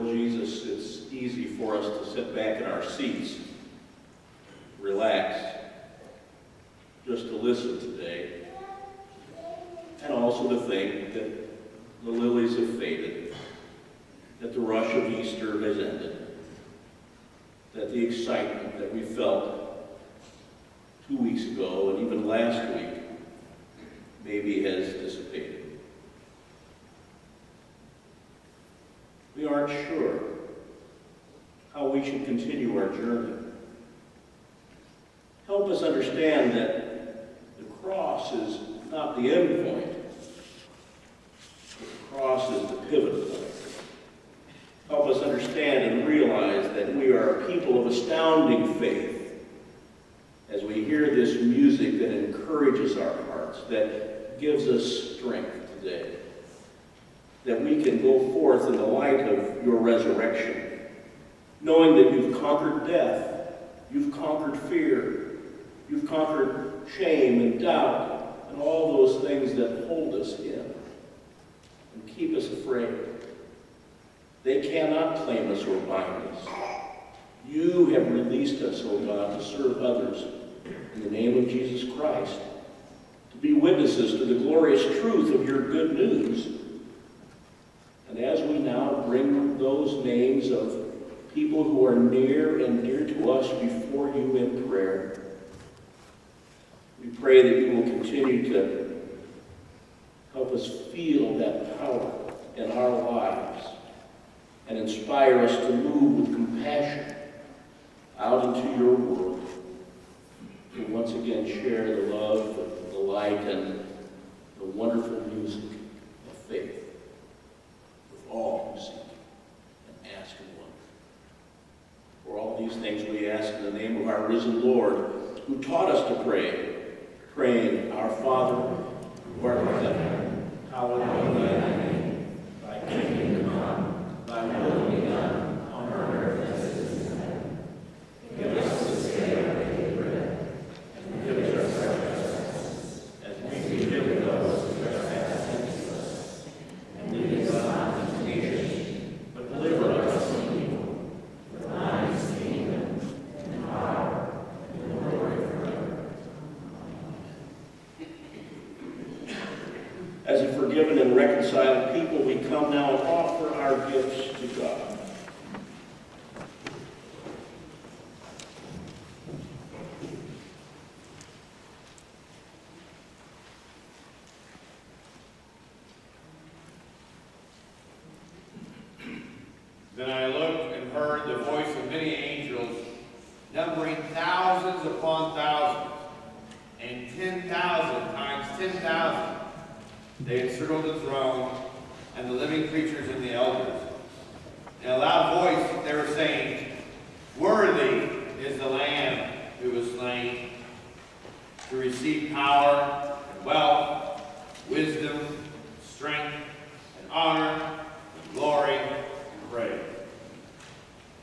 Lord Jesus, it's easy for us to sit back in our seats, relax, just to listen today, and also to think that the lilies have faded, that the rush of Easter has ended, that the excitement that we felt two weeks ago and even last week maybe has dissipated. We aren't sure how we should continue our journey. Help us understand that the cross is not the end point. The cross is the pivot point. Help us understand and realize that we are a people of astounding faith as we hear this music that encourages our hearts, that gives us strength go forth in the light of your resurrection, knowing that you've conquered death, you've conquered fear, you've conquered shame and doubt, and all those things that hold us in and keep us afraid. They cannot claim us or bind us. You have released us, O oh God, to serve others in the name of Jesus Christ, to be witnesses to the glorious truth of your good news and as we now bring those names of people who are near and dear to us before you in prayer, we pray that you will continue to help us feel that power in our lives and inspire us to move with compassion out into your world to once again share the love, the light, and the wonderful music of faith all who seek and ask and wonder. For all these things we ask in the name of our risen Lord, who taught us to pray, praying, Our Father, who art in heaven, hallowed be thy name. Thy kingdom come, thy will be done, on earth as it is in heaven. Give us this day our daily bread, and forgive us our trespasses, as we forgive those who trespass against us. And lead us not into temptation, but deliver us from evil. For thine is the kingdom, and power, and glory forever. As a forgiven and reconciled people, we come now and offer our gifts to God. Then I looked and heard the voice of many angels, numbering thousands upon thousands, and ten thousand times ten thousand. They encircled the throne, and the living creatures and the elders. In a loud voice they were saying, Worthy is the Lamb who was slain to receive power and wealth, wisdom, strength, and honor, and glory, and praise.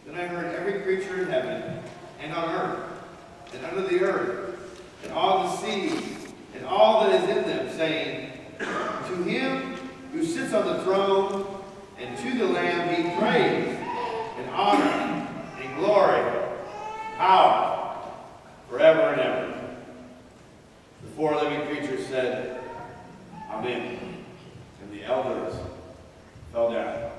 Then I heard every creature in heaven, and on earth, and under the earth, and all the seas, and all that is in them, saying, To him who sits on the throne, and to the Lamb be praise, and honor, and glory, power, forever and ever. The four living creatures said, Amen. And the elders fell down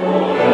Amen.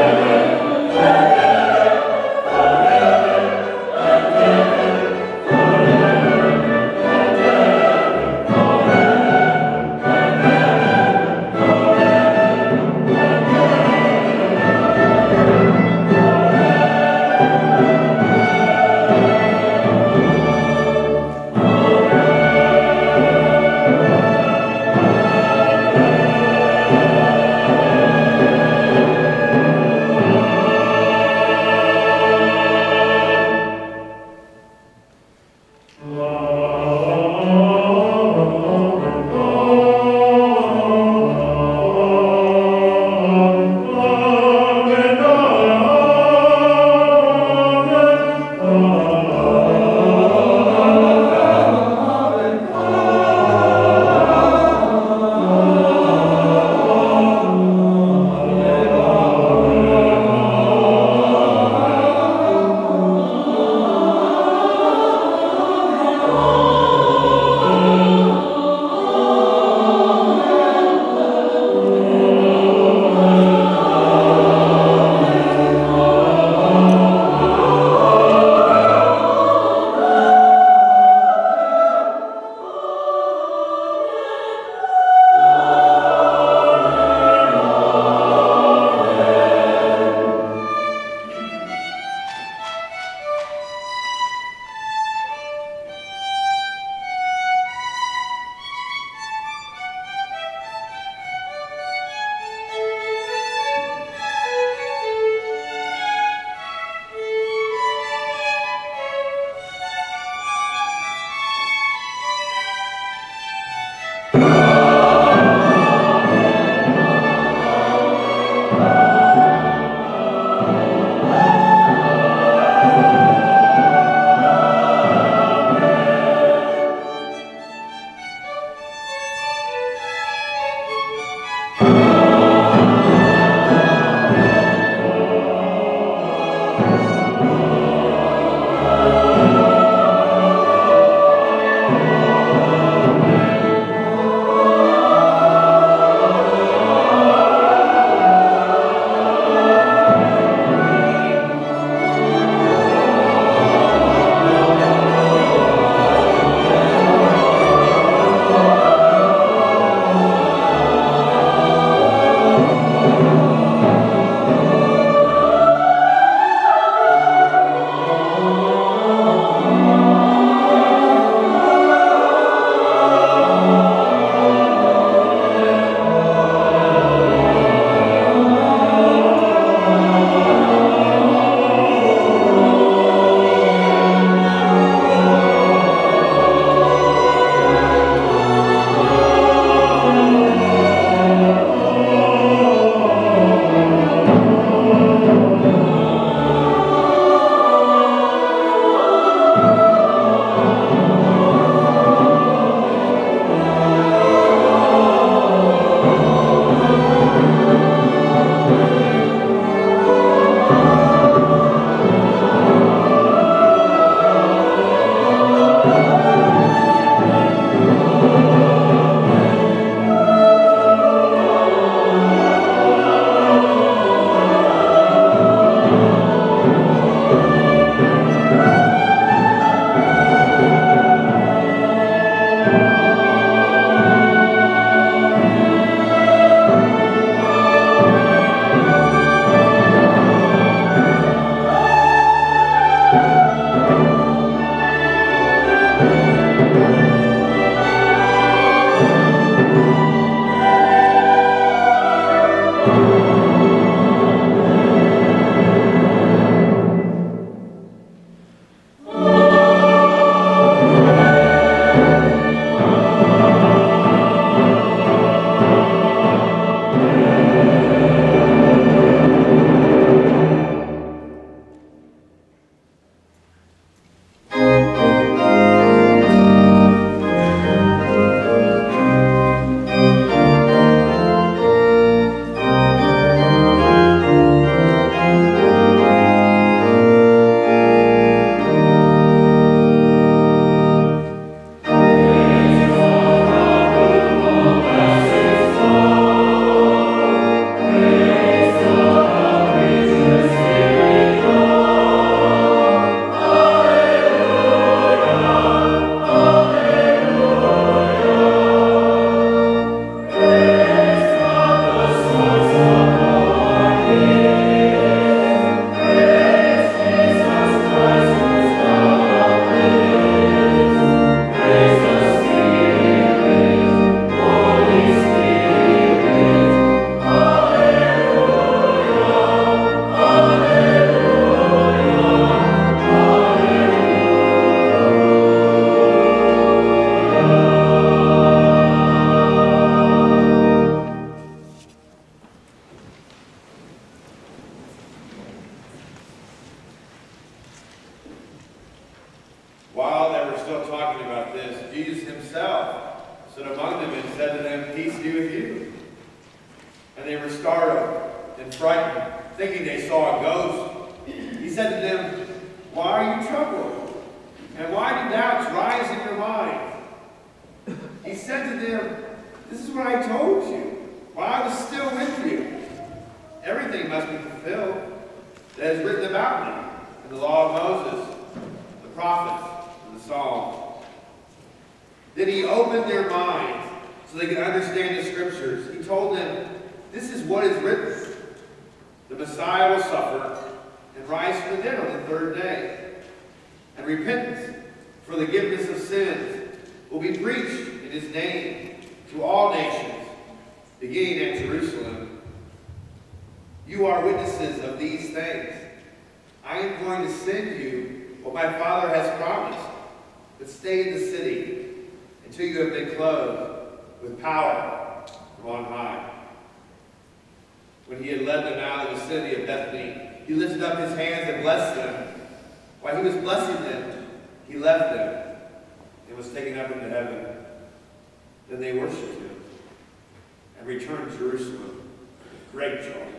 This, Jesus himself stood among them and said to them, Peace be with you. And they were startled and frightened, thinking they saw a ghost. He said to them, Why are you troubled? And why do doubts rise in your mind? He said to them, This is what I told you while I was still with you. Everything must be fulfilled that is written about me in the law of Moses, the prophets, Psalms. Then he opened their minds so they could understand the scriptures. He told them, This is what is written. The Messiah will suffer and rise from the dead on the third day. And repentance for the forgiveness of sins will be preached in his name to all nations, beginning at Jerusalem. You are witnesses of these things. I am going to send you what my Father has promised, but stay in the city until you have been clothed with power from on high. When he had led them out of the city of Bethany, he lifted up his hands and blessed them. While he was blessing them, he left them and was taken up into heaven. Then they worshiped him and returned to Jerusalem with great joy.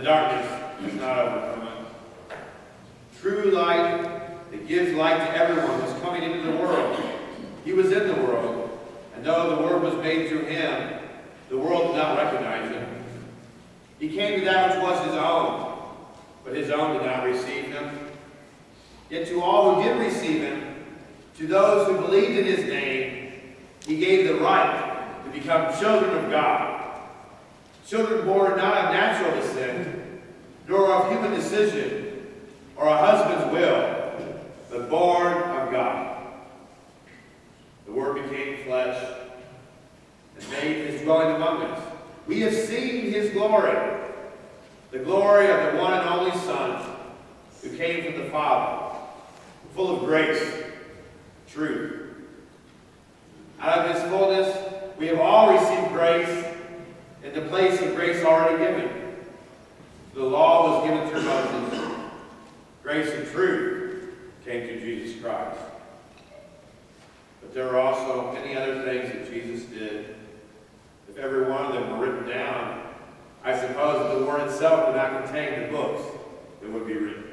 The darkness is not overcome. True light that gives light to everyone was coming into the world. He was in the world, and though the world was made through him, the world did not recognize him. He came to that which was his own, but his own did not receive him. Yet to all who did receive him, to those who believed in his name, he gave the right to become children of God. Children born not of natural descent, nor of human decision, or a husband's will, but born of God. The Word became flesh and made his dwelling among us. We have seen his glory, the glory of the one and only Son, who came from the Father, full of grace, truth. Out of his fullness, we have all received grace in the place of grace already given. The law was given through Moses. Grace and truth came through Jesus Christ. But there are also many other things that Jesus did. If every one of them were written down, I suppose the Word itself would not contain the books that would be written.